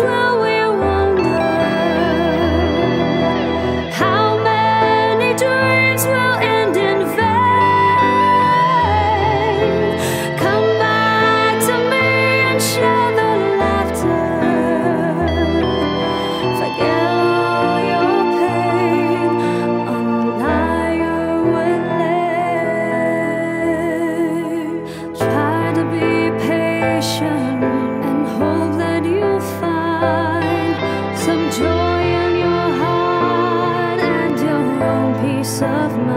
roads of mind.